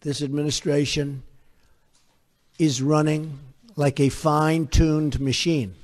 this administration is running like a fine tuned machine.